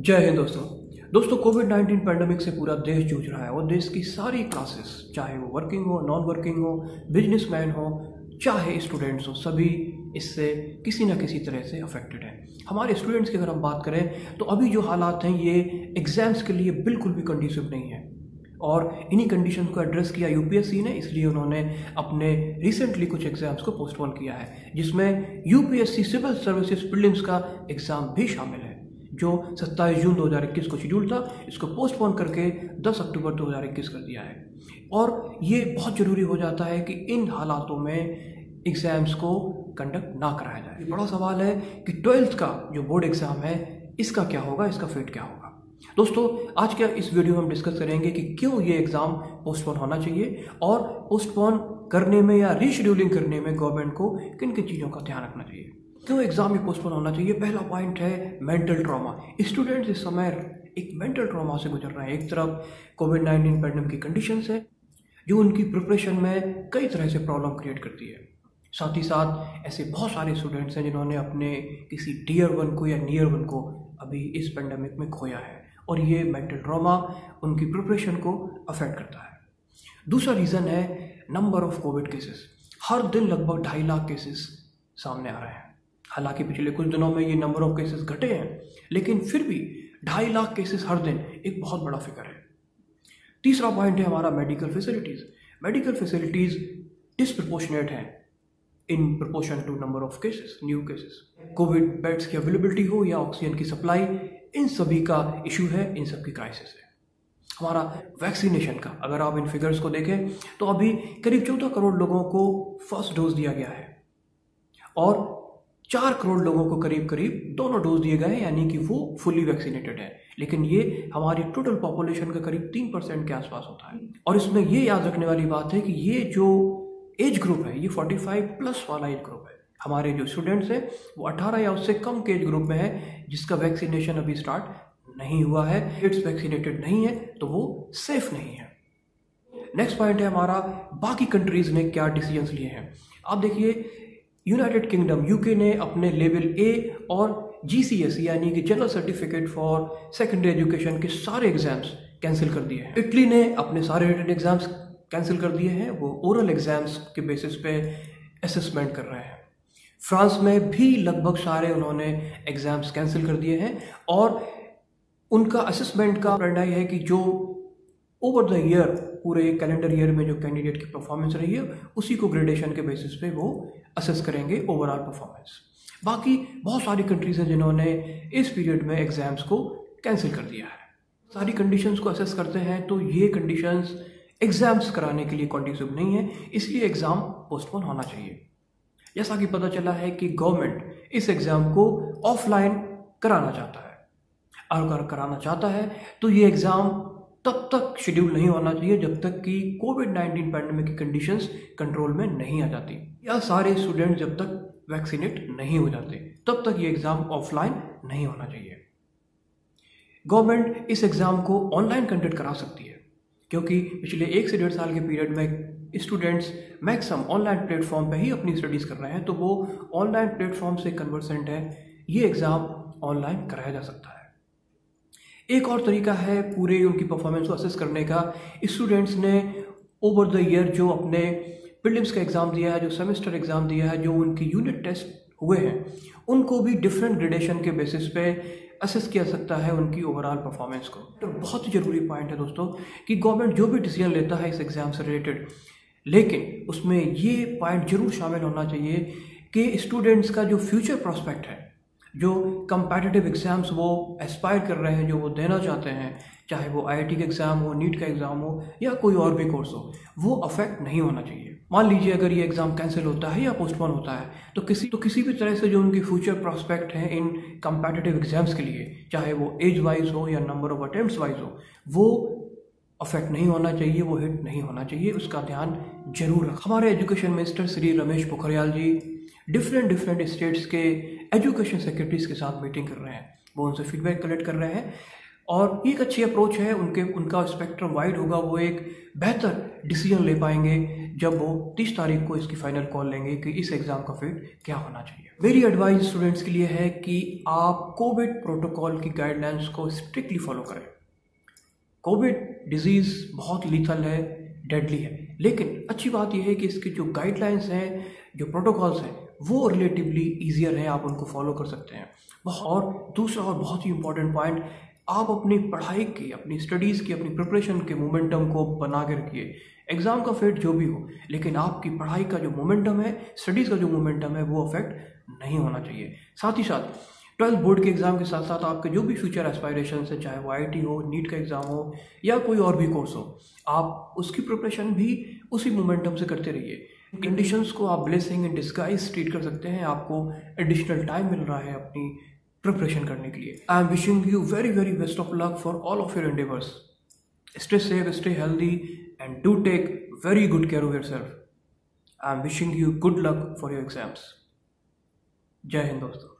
जय हिंद दोस्तों। दोस्तों कोविड 19 पैंडमिक से पूरा देश जूझ रहा है और देश की सारी क्लासेस चाहे वो वर्किंग हो नॉन वर्किंग हो बिजनेसमैन हो, चाहे स्टूडेंट्स हो, सभी इससे किसी ना किसी तरह से अफेक्टेड हैं। हमारे स्टूडेंट्स की अगर हम बात करें तो अभी जो हालात हैं, ये एग्ज़ाम्स के लिए बिल्कुल भी कंडीसिव नहीं है। और इन्हीं कंडीशन को एड्रेस किया यूपीएससी ने, इसलिए उन्होंने अपने रिसेंटली कुछ एग्ज़ाम्स को पोस्टपोन किया है, जिसमें यूपीएससी सिविल सर्विसेज़ प्रीलिम्स का एग्ज़ाम भी शामिल है। जो 27 जून 2021 को शेड्यूल था, इसको पोस्टपोन करके 10 अक्टूबर 2021 कर दिया है। और ये बहुत ज़रूरी हो जाता है कि इन हालातों में एग्ज़ाम्स को कंडक्ट ना कराया जाए। बड़ा सवाल है कि ट्वेल्थ का जो बोर्ड एग्ज़ाम है, इसका क्या होगा, इसका फेट क्या होगा? दोस्तों, आज क्या इस वीडियो में हम डिस्कस करेंगे कि क्यों ये एग्ज़ाम पोस्टपोन होना चाहिए और पोस्टपोन करने में या रीशेड्यूलिंग करने में गवर्नमेंट को किन किन चीज़ों का ध्यान रखना चाहिए? क्यों एग्ज़ाम में पोस्टपोन होना चाहिए? पहला पॉइंट है मेंटल ट्रॉमा स्टूडेंट्स इस समय एक मेंटल ट्रॉमा से गुजर रहे हैं। एक तरफ़ कोविड नाइन्टीन पैंडमिक की कंडीशन है, जो उनकी प्रिपरेशन में कई तरह से प्रॉब्लम क्रिएट करती है। साथ ही साथ ऐसे बहुत सारे स्टूडेंट्स हैं जिन्होंने अपने किसी डियर वन को या नियर वन को अभी इस पेंडेमिक में खोया है और ये मेंटल ट्रॉमा उनकी प्रिपरेशन को अफेक्ट करता है। दूसरा रीज़न है नंबर ऑफ़ कोविड केसेस हर दिन लगभग ढाई लाख केसेस सामने आ रहे हैं। हालाँकि पिछले कुछ दिनों में ये नंबर ऑफ़ केसेस घटे हैं, लेकिन फिर भी ढाई लाख केसेस हर दिन एक बहुत बड़ा फिगर है। तीसरा पॉइंट है हमारा medical facilities medical facilities disproportionate हैं in proportion to number of cases new cases COVID beds की अवेलेबिलिटी हो या ऑक्सीजन की सप्लाई इन सभी का इशू है, इन सब की क्राइसिस है। हमारा वैक्सीनेशन का, अगर आप इन फिगर्स को देखें तो अभी करीब चौदह करोड़ लोगों को फ़र्स्ट डोज दिया गया है। और चार करोड़ लोगों को करीब करीब दोनों डोज दिए गए यानी कि वो फुली वैक्सीनेटेड है। लेकिन ये हमारी टोटल पॉपुलेशन का करीब तीन परसेंट के आसपास होता है। और इसमें ये याद रखने वाली बात है कि ये जो एज ग्रुप है, ये 45 प्लस वाला एज ग्रुप है। हमारे जो स्टूडेंट्स हैं, वो 18 या उससे कम के एज ग्रुप में है, जिसका वैक्सीनेशन अभी स्टार्ट नहीं हुआ है। इट्स वैक्सीनेटेड नहीं है तो वो सेफ़ नहीं है। नेक्स्ट पॉइंट है हमारा, बाकी कंट्रीज़ ने क्या डिसीजंस लिए हैं। आप देखिए यूनाइटेड किंगडम यूके ने अपने लेवल ए और जीसीएस यानी कि general certificate for secondary education के सारे एग्ज़ाम्स कैंसिल कर दिए हैं। इटली ने अपने सारे रिटर्न एग्ज़ाम्स कैंसिल कर दिए हैं, वो ओरल एग्ज़ाम्स के बेसिस पे असेसमेंट कर रहे हैं। फ्रांस में भी लगभग सारे उन्होंने एग्ज़ाम्स कैंसिल कर दिए हैं और उनका असेसमेंट का प्रणय है कि जो ओवर द ईयर पूरे कैलेंडर ईयर में जो कैंडिडेट की परफॉर्मेंस रही है, उसी को ग्रेडेशन के बेसिस पे वो असेस करेंगे ओवरऑल परफॉर्मेंस बाकी बहुत सारी कंट्रीज़ हैं जिन्होंने इस पीरियड में एग्ज़ाम्स को कैंसिल कर दिया है। सारी कंडीशंस को असेस करते हैं तो ये कंडीशंस एग्ज़ाम्स कराने के लिए कंडीसिव नहीं है, इसलिए एग्ज़ाम पोस्टपोन होना चाहिए। जैसा कि पता चला है कि गवर्नमेंट इस एग्ज़ाम को ऑफलाइन कराना चाहता है। अगर कराना चाहता है तो ये एग्ज़ाम तब तक शेड्यूल नहीं होना चाहिए जब तक कि कोविड नाइन्टीन पैंडमिक की कंडीशंस कंट्रोल में नहीं आ जाती। या सारे स्टूडेंट जब तक वैक्सीनेट नहीं हो जाते, तब तक ये एग्ज़ाम ऑफलाइन नहीं होना चाहिए। गवर्नमेंट इस एग्ज़ाम को ऑनलाइन कंडक्ट करा सकती है, क्योंकि पिछले एक से डेढ़ साल के पीरियड में स्टूडेंट्स मैक्सिमम ऑनलाइन प्लेटफॉर्म पे ही अपनी स्टडीज़ कर रहे हैं तो वो ऑनलाइन प्लेटफॉर्म से कन्वर्सेंट है, ये एग्ज़ाम ऑनलाइन कराया जा सकता है। एक और तरीका है पूरे उनकी परफॉर्मेंस को असेस करने का। स्टूडेंट्स ने ओवर द ईयर जो अपने प्रीलिम्स का एग्ज़ाम दिया है, जो सेमेस्टर एग्ज़ाम दिया है, जो उनकी यूनिट टेस्ट हुए हैं, उनको भी डिफरेंट ग्रेडेशन के बेसिस पे असेस किया सकता है उनकी ओवरऑल परफॉर्मेंस को। तो बहुत ही ज़रूरी पॉइंट है दोस्तों कि गवर्नमेंट जो भी डिसीज़न लेता है इस एग्ज़ाम से रिलेटेड लेकिन उसमें ये पॉइंट ज़रूर शामिल होना चाहिए कि स्टूडेंट्स का जो फ्यूचर प्रॉस्पेक्ट है जो कंपेटिटिव एग्ज़ाम्स वो एस्पायर कर रहे हैं, जो वो देना चाहते हैं, चाहे वो आईआईटी का एग्ज़ाम हो, नीट का एग्ज़ाम हो, या कोई और भी कोर्स हो, वो अफेक्ट नहीं होना चाहिए। मान लीजिए अगर ये एग्ज़ाम कैंसिल होता है या पोस्टपोन होता है तो किसी तो किसी भी तरह से जो उनकी फ्यूचर प्रॉस्पेक्ट हैं इन कंपेटिटिव एग्ज़ाम्स के लिए, चाहे वो एज वाइज हो या नंबर ऑफ़ अटेम्प्ट वाइज हो, वो अफेक्ट नहीं होना चाहिए, वो हिट नहीं होना चाहिए, उसका ध्यान ज़रूर रख। हमारे education minister Shri Ramesh Pokhriyal ji different different states के एजुकेशन सेक्रेटरीज के साथ मीटिंग कर रहे हैं। वो उनसे फीडबैक कलेक्ट कर रहे हैं और एक अच्छी अप्रोच है, उनके, उनका स्पेक्ट्रम वाइड होगा, वो एक बेहतर डिसीज़न ले पाएँगे जब वो तीस तारीख को इसकी फाइनल कॉल लेंगे कि इस एग्ज़ाम का फिर क्या होना चाहिए। मेरी एडवाइस स्टूडेंट्स के लिए है कि आप कोविड प्रोटोकॉल की गाइडलाइंस को स्ट्रिक्टली फॉलो करें। कोविड डिज़ीज़ बहुत लीथल है डेडली है। लेकिन अच्छी बात यह है कि इसकी जो गाइडलाइंस हैं, जो प्रोटोकॉल्स हैं, वो रिलेटिवली ईजियर हैं, आप उनको फॉलो कर सकते हैं। और दूसरा और बहुत ही इंपॉर्टेंट पॉइंट आप अपनी पढ़ाई की, अपनी स्टडीज़ की, अपनी प्रिपरेशन के मोमेंटम को बना के रखिए। एग्ज़ाम का फेट जो भी हो, लेकिन आपकी पढ़ाई का जो मोमेंटम है स्टडीज़ का जो मोमेंटम है, वो अफेक्ट नहीं होना चाहिए। साथ ही साथ ट्वेल्थ बोर्ड के एग्ज़ाम के साथ साथ आपके जो भी फ्यूचर एस्पायरेशन है, चाहे वो आई हो नीट का एग्ज़ाम हो, या कोई और भी कोर्स हो, आप उसकी प्रिपरेशन भी उसी मोमेंटम से करते रहिए। कंडीशंस को आप ब्लेसिंग इन डिस्गाइज ट्रीट कर सकते हैं। आपको एडिशनल टाइम मिल रहा है अपनी प्रिपरेशन करने के लिए। I am wishing you very very best of luck for all of your endeavours stay safe stay healthy and do take very good care of your self I am wishing you good luck for your exams जय हिंद दोस्तों।